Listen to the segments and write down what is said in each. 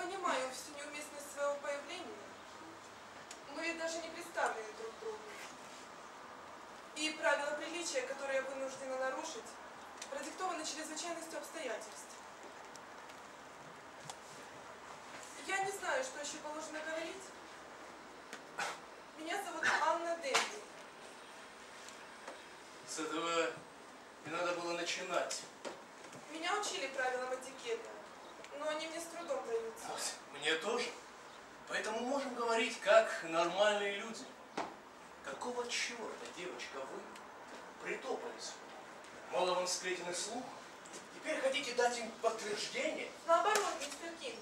понимаю всю неуместность своего появления. Мы ведь даже не представлены друг другу. И правила приличия, которые я вынуждена нарушить, продиктованы чрезвычайностью обстоятельств. Я не знаю, что еще положено говорить. Меня зовут Анна Дэнди. С этого не надо было начинать. Меня учили правилам этикета, но они мне с трудом даются. Мне тоже. Поэтому можем говорить как нормальные люди. Какого черта, девочка, вы притопались? Мало вам сплетен и слух? Теперь хотите дать им подтверждение? Наоборот, мистер Кинг.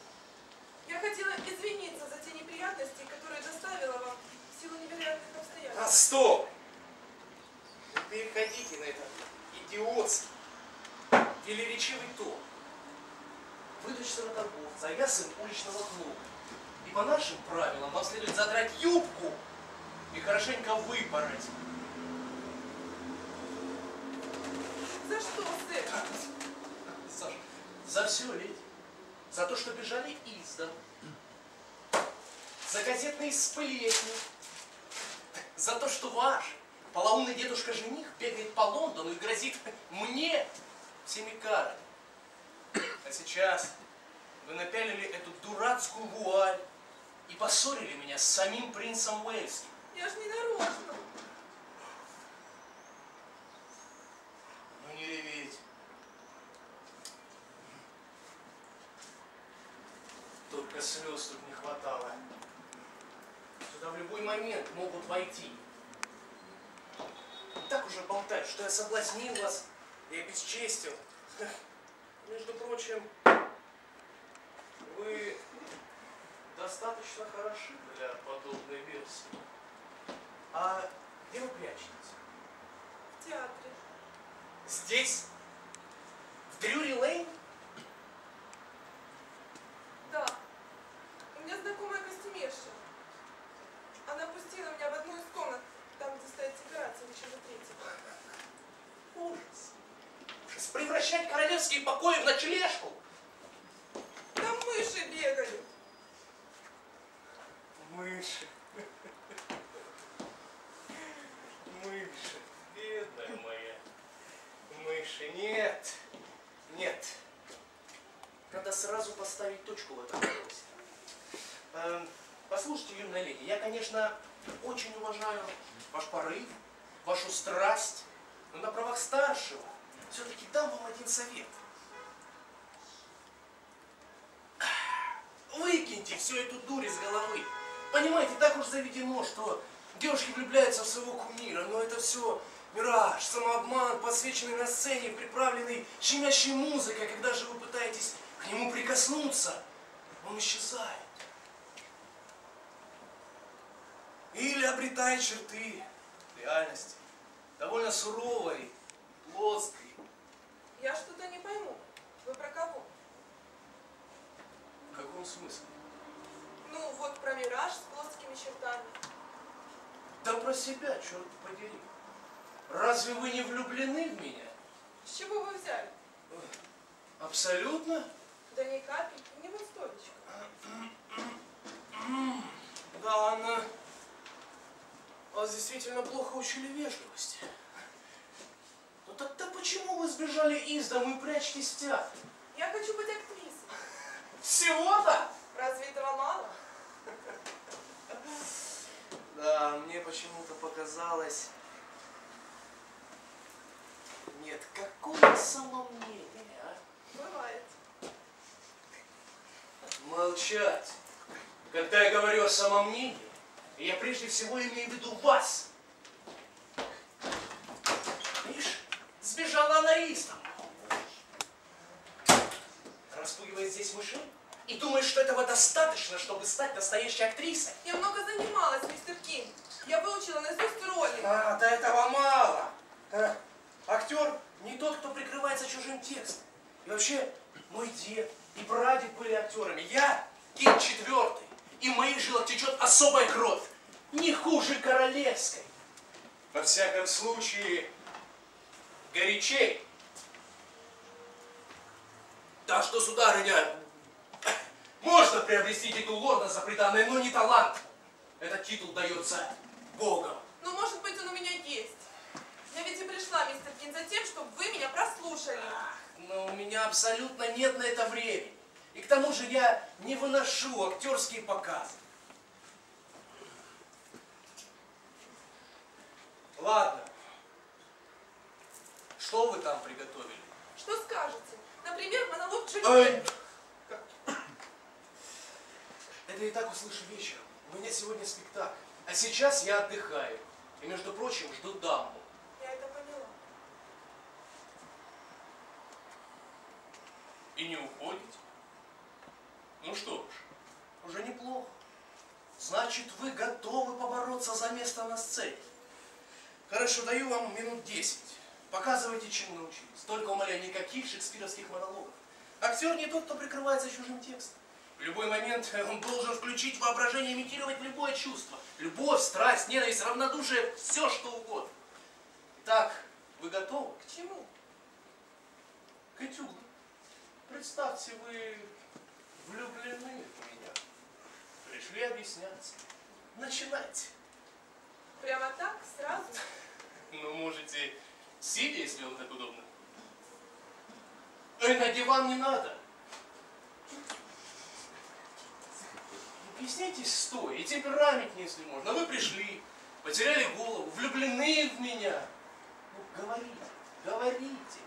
Я хотела извиниться за те неприятности, которые доставила вам в силу невероятных А обстоятельств. стоп! Не переходите на этот идиотский, велеречивый тон. Вы дочь торговца, а я сын уличного клуба. И по нашим правилам вам следует задрать юбку и хорошенько выпороть. За что, сэр? Саша, за все, леди. За то, что бежали из дому. За газетные сплетни. За то, что ваш полоумный дедушка-жених бегает по Лондону и грозит мне всеми карами. А сейчас вы напялили эту дурацкую вуаль и поссорили меня с самим принцем Уэльским. Я ж не нарочно. Ну не реветь. Только слез тут не хватало. Сюда в любой момент могут войти. Так уже болтают, что я соблазнил вас и обесчестил. Между прочим, вы достаточно хороши для подобной версии. А где вы прячетесь? В театре. Здесь? В Дрюри Лейн? Да. У меня знакомая костюмерша. Она пустила меня в одну из комнат, там, где стоит декорация Ричарда Третьего. Ужас. Ужас. Превращать королевские покои в ночлежку. Там мыши бегают. Мыши. Мыши. Бедная моя. Мыши. Нет. Нет. Надо сразу поставить точку в этом вопросе. Эм, Послушайте, юная леди, я, конечно, очень уважаю ваш порыв, вашу страсть, но на правах старшего все-таки дам вам один совет. Выкиньте всю эту дурь из головы. Понимаете, так уж заведено, что девушки влюбляются в своего кумира, но это все мираж, самообман, подсвеченный на сцене, приправленный щемящей музыкой. Когда же вы пытаетесь к нему прикоснуться, он исчезает. Или обретает черты реальности, довольно суровой, плоской. Я что-то не пойму. Вы про кого? В каком смысле? Ну, вот про мираж с плоскими чертами. Да про себя, черт подери. Разве вы не влюблены в меня? С чего вы взяли? Абсолютно? Да ни капельки, не вот столечко. Да, Анна. Вас действительно плохо учили вежливости. Ну тогда почему вы сбежали из дому и прячетесь в театре? Я хочу быть актрисой. Всего-то? Разве этого мало? Да, мне почему-то показалось... Нет, какое самомнение, а? Бывает. Молчать. Когда я говорю о самомнении, я прежде всего имею в виду вас. Видишь, сбежала она дому. Распугивает здесь мышей и думает, что этого достаточно, чтобы стать настоящей актрисой. Я много занималась, мистер Кинг. Я выучила наизусть роли. А, да этого мало. А, актер не тот, кто прикрывается чужим текстом. И вообще, мой дед и прадед были актерами. Я Кит четвертый. И в моих жилах течет особая кровь. Не хуже королевской. Во всяком случае, горячей. Так что, сударыня, можно приобрести титул лорда за приданное, но не талант. Этот титул дается Богом. Ну, может быть, он у меня есть. Я ведь и пришла, мистер Кин, за тем, чтобы вы меня прослушали. Ах, но у меня абсолютно нет на это времени. И к тому же я не выношу актерские показы. Ладно. Что вы там приготовили? Что скажете? Например, монолог. Джульетты. Это и так услышу вечером. У меня сегодня спектакль. А сейчас я отдыхаю. И, между прочим, жду даму. Я это поняла. И не уходите? Ну что ж, уже неплохо. Значит, вы готовы побороться за место на сцене. Хорошо, даю вам минут десять. Показывайте, чем научились. Только, умоляю, никаких шекспировских монологов. Актер не тот, кто прикрывается чужим текстом. В любой момент он должен включить воображение, имитировать любое чувство. Любовь, страсть, ненависть, равнодушие, все что угодно. Итак, вы готовы? К чему? к этюду. Представьте, вы влюблены в меня. Пришли объясняться. Начинайте. Прямо так, сразу? Ну, можете сидя, если вам так удобно. Эй, на диван не надо. Объясняйтесь стоя, и темпераментнее, если можно. Вы пришли, потеряли голову, влюблены в меня. Ну, говорите, говорите.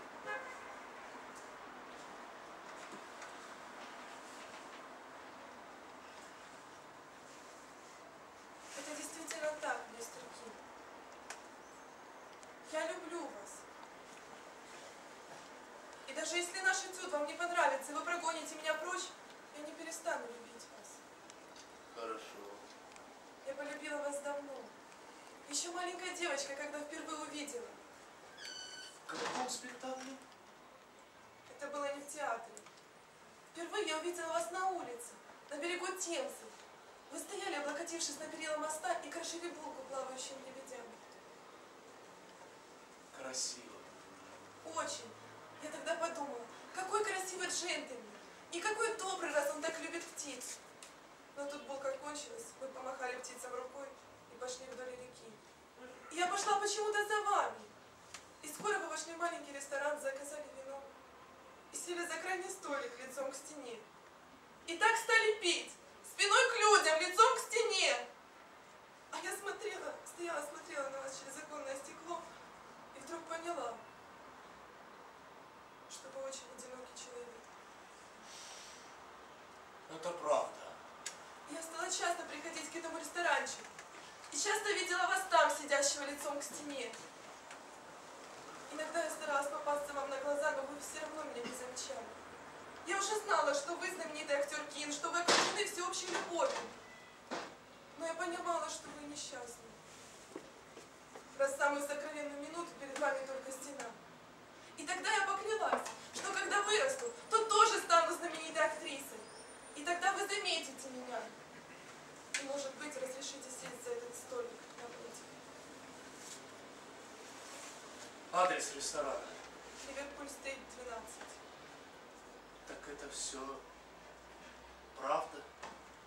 Это действительно так, мистер Кин. Я люблю вас. И даже если наш этюд вам не понравится, и вы прогоните меня прочь, я не перестану любить вас. Хорошо. Я полюбила вас давно. Еще маленькая девочка, когда впервые увидела. В каком спектакле? Это было не в театре. Впервые я увидела вас на улице, на берегу Темзы. Вы стояли, облокотившись на перила моста и крошили булку плавающим лебедям. Красиво. Очень. Я тогда подумала, какой красивый джентльмен. И какой добрый, раз он так любит птиц. Но тут булка кончилась, мы помахали птицам рукой и пошли вдоль реки. Я пошла почему-то за вами. И скоро вы вошли в маленький ресторан, заказали вино. И сели за крайний столик лицом к стене. И так стали пить, спиной к людям, лицом к стене. А я смотрела, стояла, смотрела на вас через оконное стекло и вдруг поняла, что вы очень одинокий человек. Это правда. Стала часто приходить к этому ресторанчику. И часто видела вас там, сидящего лицом к стене. Иногда я старалась попасться вам на глаза, но вы все равно меня не замечали. Я уже знала, что вы знаменитый актер Кин, что вы окружены всеобщей любовью. Но я понимала, что вы несчастны. Раз самую сокровенную минуту перед вами только стена. И тогда я поклялась, что когда вырасту, то тоже стану знаменитой актрисой. И тогда вы заметите меня. Может быть, разрешите сесть за этот столик напротив. Адрес ресторана. Ливерпуль Стейт 12. Так это все правда?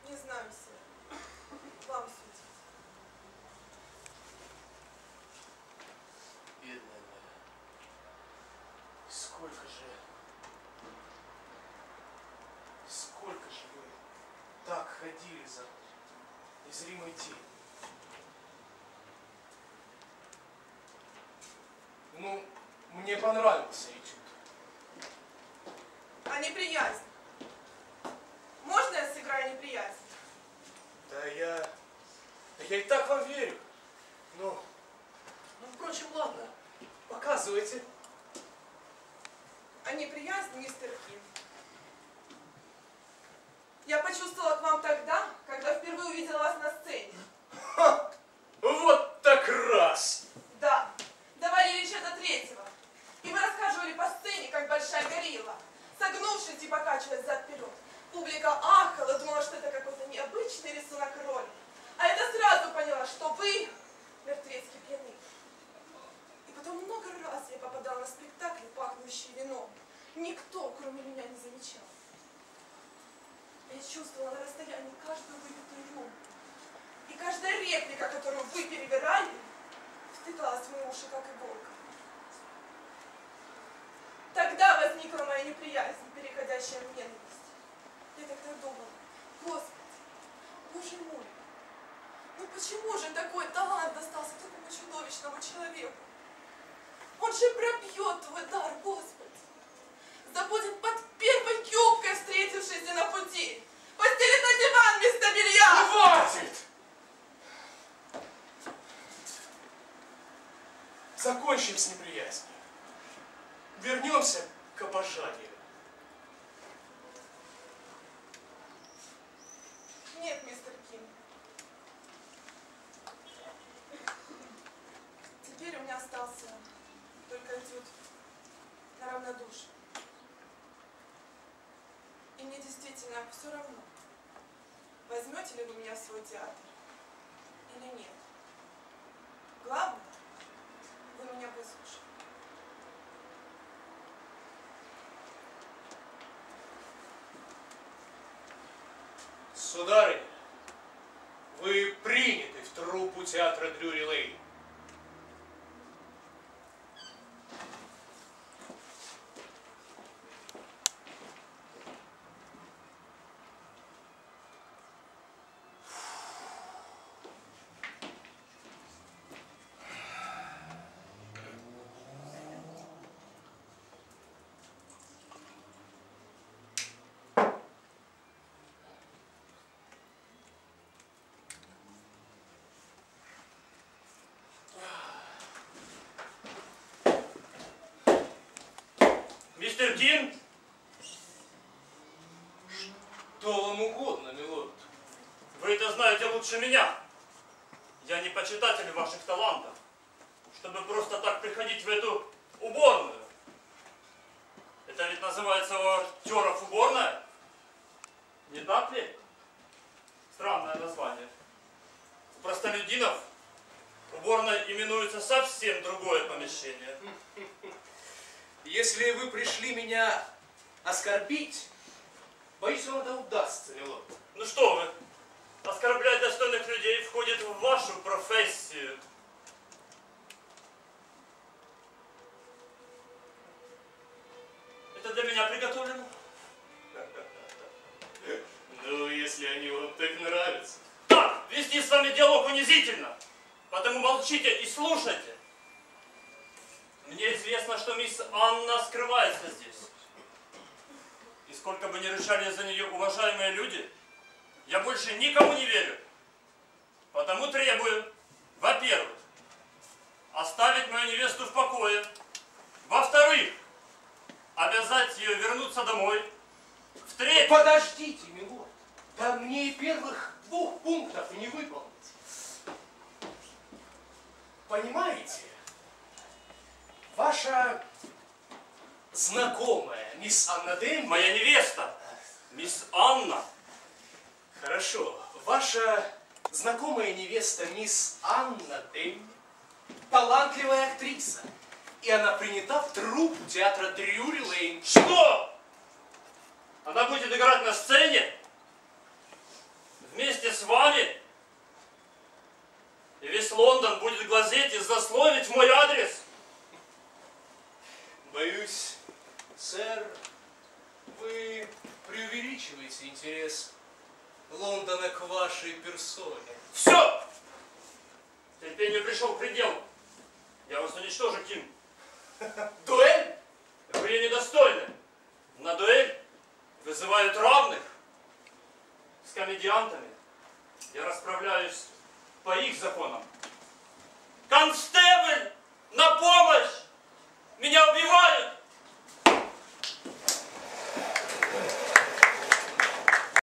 Не знаю, сэр. Вам судить. Бедная моя. Сколько же... Сколько же вы так ходили за незримой тенью? Ну, мне понравился этюд. А неприязнь? Можно я сыграю неприязнь? Да я... Да я и так вам верю. Ну, ну, впрочем, ладно. Показывайте. А неприязнь, мистер Кин? Я почувствовала к вам тогда, когда впервые увидела вас на сцене. Ха! Вот так раз! Да, давали Ричарда Третьего. И вы расхаживали по сцене, как большая горилла, согнувшись и покачиваясь зад-вперед. Публика ахала, думала, что это какой-то необычный рисунок роли. А это сразу поняла, что вы мертвецкий пьяны. И потом много раз я попадала на спектакли, пахнущие вином. Никто, кроме меня, не замечал. Я чувствовала на расстоянии каждую выпитую рюмку. И каждая реплика, которую вы перебирали, втыкалась в мои уши, как иголка. Тогда возникла моя неприязнь, переходящая в ненависть. Я тогда думала, Господи, Боже мой, ну почему же такой талант достался такому чудовищному человеку? Он же пробьет твой дар, Господи. Забудет под первой юбкой, встретившейся на пути. Постелит на диван вместо белья. Хватит! Закончим с неприязнью. Вернемся к обожанию. Нет, мистер Ким. Теперь у меня остался только этюд на равнодушие. И мне действительно все равно, возьмете ли вы меня в свой театр или нет. Главное, вы меня выслушали. Сударыня, вы приняты в труппу театра Дрюри Мистер Кин, Что вам угодно, милорд? вы это знаете лучше меня. Я не почитатель ваших талантов, чтобы просто так приходить в эту уборную. Это ведь называется у актеров уборная? Не так ли? Странное название. У простолюдинов уборная именуется совсем другое помещение. Если вы пришли меня оскорбить, боюсь, вам это удастся, милорд. Ну что вы, оскорблять достойных людей входит в вашу профессию. Это для меня приготовлено. Ну, если они вам так нравятся. Так, вести с вами диалог унизительно. Потому молчите и слушайте. Мне известно, что мисс Анна скрывается здесь. И сколько бы ни рычали за нее уважаемые люди, я больше никому не верю. Потому требую, во-первых, оставить мою невесту в покое. Во-вторых, обязать ее вернуться домой. В-третьих, Подождите, милорд. Да мне и первых двух пунктов не выполнить. Понимаете? Ваша знакомая, мисс Анна Демби... моя невеста, мисс Анна, Хорошо. Ваша знакомая невеста, мисс Анна Демби, талантливая актриса. И она принята в труппу театра Дрюри Лейн. Что? Она будет играть на сцене? Вместе с вами? И весь Лондон будет глазеть и злословить в мой адрес? Боюсь, Сэр, вы преувеличиваете интерес Лондона к вашей персоне. Все! Терпению пришел предел. Я вас уничтожу, Тим. Дуэль? Вы ее недостойны. На дуэль вызывают равных. С комедиантами я расправляюсь по их законам. Констебль, на помощь! Меня убивают!